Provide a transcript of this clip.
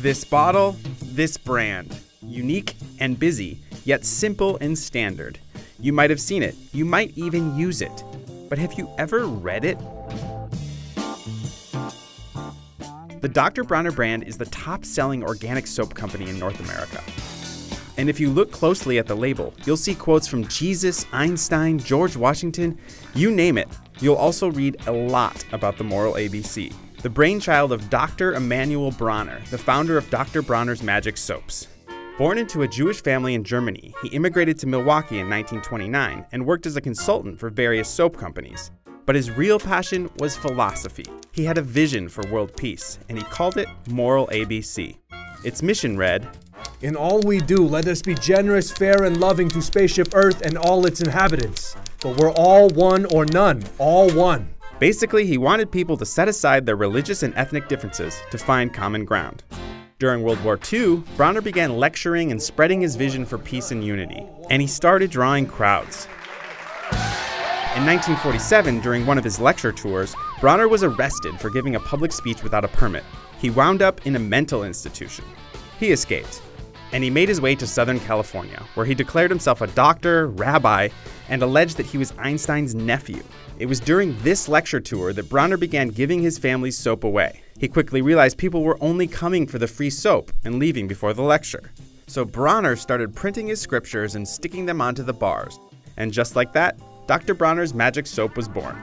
This bottle, this brand. Unique and busy, yet simple and standard. You might have seen it, you might even use it. But have you ever read it? The Dr. Bronner brand is the top selling organic soap company in North America. And if you look closely at the label, you'll see quotes from Jesus, Einstein, George Washington, you name it. You'll also read a lot about the moral ABC, the brainchild of Dr. Emanuel Bronner, the founder of Dr. Bronner's Magic Soaps. Born into a Jewish family in Germany, he immigrated to Milwaukee in 1929 and worked as a consultant for various soap companies. But his real passion was philosophy. He had a vision for world peace, and he called it Moral ABC. Its mission read In all we do, let us be generous, fair, and loving to Spaceship Earth and all its inhabitants. But we're all one or none, all one. Basically, he wanted people to set aside their religious and ethnic differences to find common ground. During World War II, Bronner began lecturing and spreading his vision for peace and unity, and he started drawing crowds. In 1947, during one of his lecture tours, Bronner was arrested for giving a public speech without a permit. He wound up in a mental institution. He escaped, and he made his way to Southern California, where he declared himself a doctor, rabbi, and alleged that he was Einstein's nephew. It was during this lecture tour that Bronner began giving his family's soap away. He quickly realized people were only coming for the free soap and leaving before the lecture. So Bronner started printing his scriptures and sticking them onto the bars. And just like that, Dr. Bronner's magic soap was born.